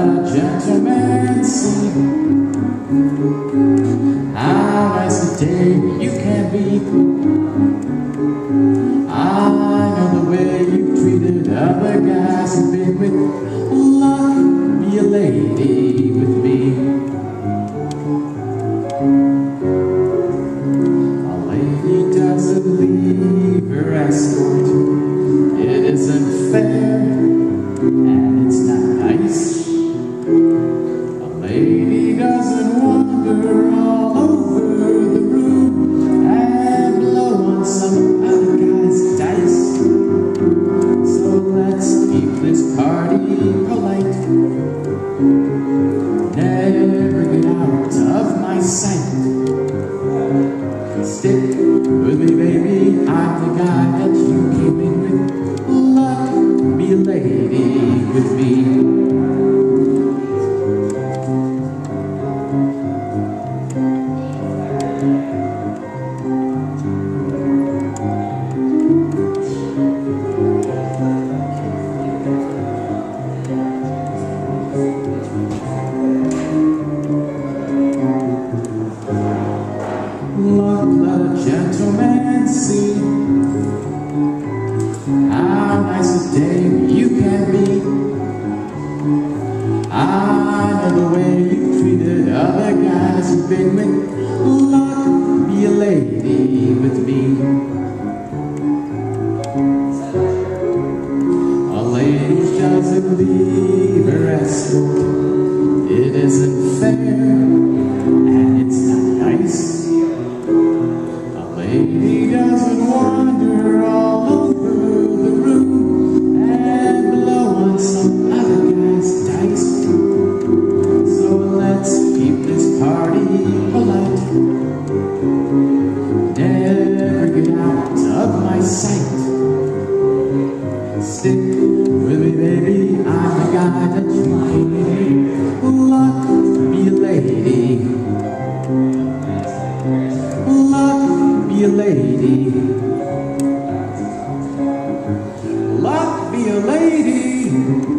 a you've gentleman see how nice a day you can be. Ah, I know the way you treated other guys you've been with. Luck, be a lady with me. A lady doesn't leave her escort. This party polite. Never get out of my sight. Stick day you can be. I know the way you treated other guys you've been with. Luck, be a lady with me. A lady doesn't leave her escort. It isn't fair my sight. Stick with me, baby, I'm the guy that you need. Luck be a lady. Luck be a lady. Luck be a lady.